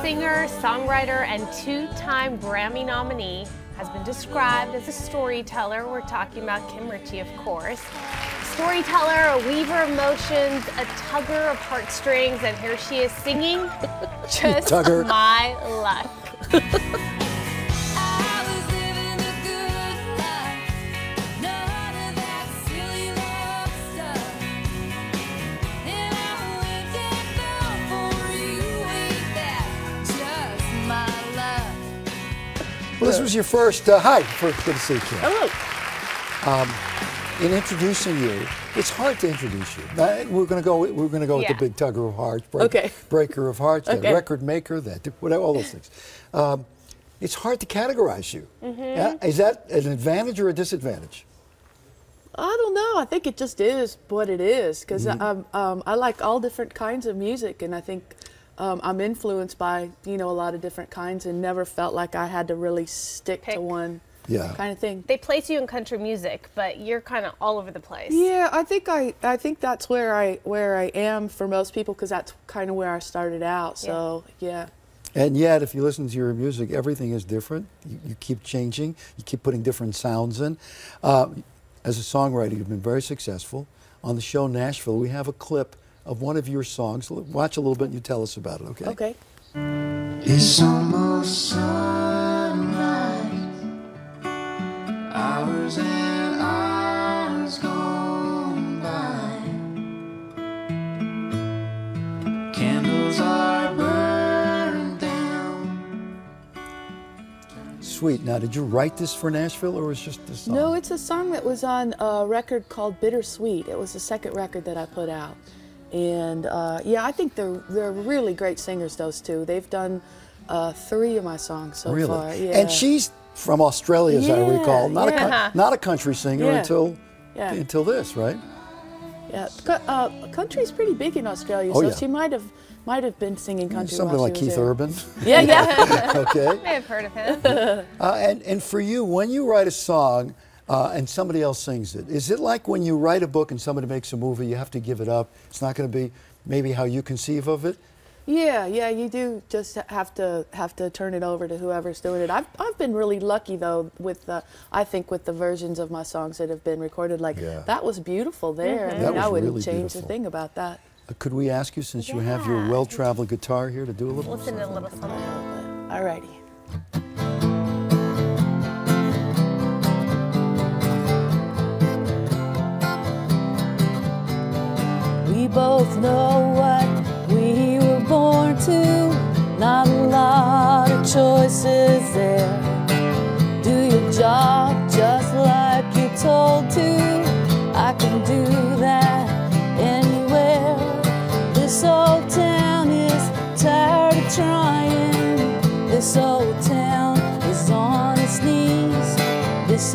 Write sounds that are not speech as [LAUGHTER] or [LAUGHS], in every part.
singer, songwriter, and two-time Grammy nominee, has been described as a storyteller. We're talking about Kim Richey, of course. Storyteller, a weaver of emotions, a tugger of heartstrings, and here she is singing [LAUGHS] Just My Luck. [LAUGHS] Well, this was your first. Uh, hi, first good to see you. Kim. Hello. In introducing you, it's hard to introduce you. We're going to go. We're going to go with the big tugger of hearts, break, Okay. breaker of hearts, the Okay. record maker, that whatever, all those [LAUGHS] things. Um, it's hard to categorize you. Mm-hmm. Yeah? Is that an advantage or a disadvantage? I don't know. I think it just is what it is because Mm-hmm. um, I like all different kinds of music, and I think um, I'm influenced by you know a lot of different kinds, and never felt like I had to really stick Pick. to one Yeah. kind of thing. They place you in country music, but you're kind of all over the place. Yeah, I think I I think that's where I where I am for most people because that's kind of where I started out. So yeah. And yet, if you listen to your music, everything is different. You, you keep changing. You keep putting different sounds in. Uh, as a songwriter, you've been very successful. On the show Nashville, we have a clip of one of your songs. Watch a little bit and you tell us about it, okay? Okay. It's almost sunrise. Hours and hours gone by. Candles are burned down. Sweet. Now, did you write this for Nashville or was it just a song? No, it's a song that was on a record called Bittersweet. It was the second record that I put out. And uh, yeah, I think they're they're really great singers. Those two. They've done uh, three of my songs so really. far. Yeah. And she's from Australia, as I recall. Not a yeah. coun- not a country singer Yeah. until Yeah. until this, right? yeah, Co- uh, country's pretty big in Australia, Oh, so yeah. she might have might have been singing country. Something like she was Keith there. Urban. Yeah, yeah. [LAUGHS] okay. [LAUGHS] I have heard of him. Uh, and, and for you, when you write a song uh, and somebody else sings it, is it like when you write a book and somebody makes a movie, you have to give it up? It's not going to be maybe how you conceive of it? Yeah, yeah, you do just have to have to turn it over to whoever's doing it. I've I've been really lucky though with the I think with the versions of my songs that have been recorded. Like Yeah. that was beautiful there. I That mean, was I wouldn't really change beautiful. a thing about that. Uh, could we ask you, since you have your well-traveled guitar here, to do a little? Listen to a little something. Alrighty. We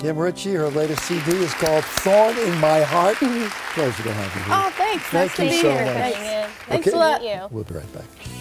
Kim Richey, her latest CD is called Thorn in My Heart. Mm-hmm. Pleasure to have you here. Oh, thanks. Thank nice you to be so here. much. Thanks. Hang in. Thanks a lot. Meet. We'll be right back.